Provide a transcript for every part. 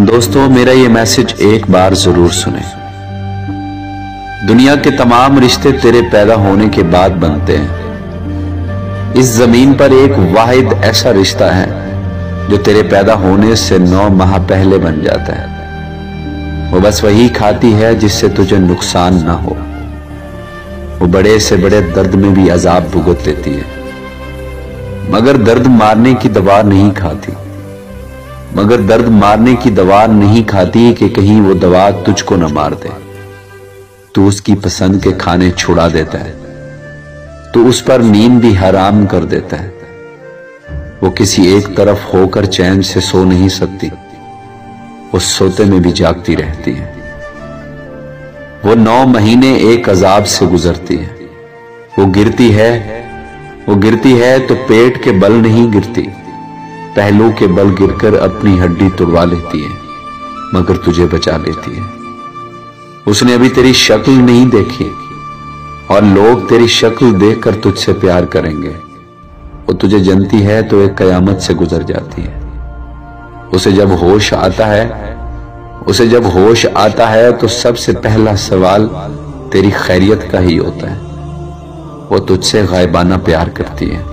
दोस्तों, मेरा ये मैसेज एक बार ज़रूर सुने। दुनिया के तमाम रिश्ते तेरे पैदा होने के बाद बनते हैं। इस ज़मीन पर एक वाहिद ऐसा रिश्ता है, जो तेरे पैदा होने से नौ माह पहले बन जाता है। वो बस वही खाती है जिससे तुझे नुकसान ना हो। वो बड़े से बड़े दर्द में भी अजाब भुगत लेती है। मगर दर्द मारने की दवा नहीं खाती। मगर दर्द मारने की दवा नहीं खाती कि कहीं वो दवा तुझको न मार दे। तू उसकी पसंद के खाने छुड़ा देता है। तो उस पर नींद भी हराम कर देता है। वो किसी एक तरफ़ होकर चैन से सो नहीं सकती। वो सोते में भी जागती रहती है। वो नौ महीने एक अजाब से गुजरती है। वो गिरती है, वो गिरती है तो पेट के बल नहीं गिरती। पहलू के बल गिरकर अपनी हड्डी तुड़वा लेती है, मगर तुझे बचा लेती है। उसने अभी तेरी शक्ल नहीं देखी, और लोग तेरी शक्ल देखकर तुझसे प्यार करेंगे। वो तुझे जनती है तो एक कयामत से गुजर जाती है। उसे जब होश आता है, उसे जब होश आता है तो सबसे पहला सवाल तेरी खैरियत का ही होता है। वो तुझसे गायबाना प्यार करती है।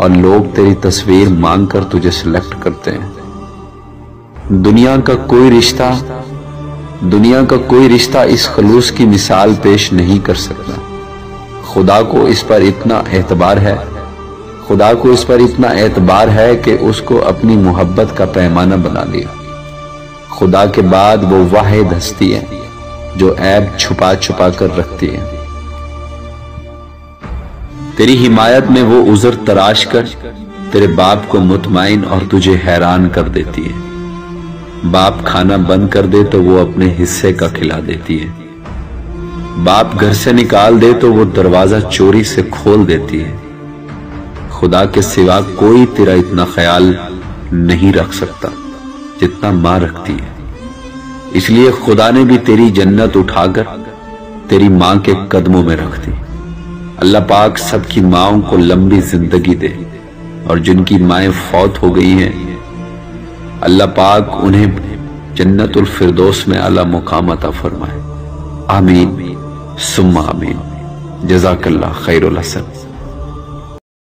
और लोग तेरी तस्वीर मांगकर तुझे सिलेक्ट करते हैं। दुनिया का कोई रिश्ता, दुनिया का कोई रिश्ता इस खलूस की मिसाल पेश नहीं कर सकता। खुदा को इस पर इतना एतबार है, खुदा को इस पर इतना एतबार है कि उसको अपनी मोहब्बत का पैमाना बना लिया। खुदा के बाद वो वाहिद हस्ती है, जो ऐब छुपा छुपा कर रखती है। तेरी हिमायत में वो उजर तराश कर, तेरे बाप को मुतमाइन और तुझे हैरान कर देती है। बाप खाना बंद कर दे तो वो अपने हिस्से का खिला देती है। बाप घर से निकाल दे तो वो दरवाज़ा चोरी से खोल देती है। खुदा के सिवा कोई तेरा इतना ख्याल नहीं रख सकता, जितना माँ रखती है। इसलिए खुदा ने भी तेरी जन्नत उठाकर तेरी माँ के कदमों में रख दी। अल्लाह पाक सबकी माओ को लंबी ज़िंदगी दे और जिनकी माए फौत हो गई हैं, अल्लाह पाक उन्हें जन्नतुल फिरदौस में आला मुकाम अता फरमाए। आमीन। सुम्मा आमीन। जजाकल्ला हसन।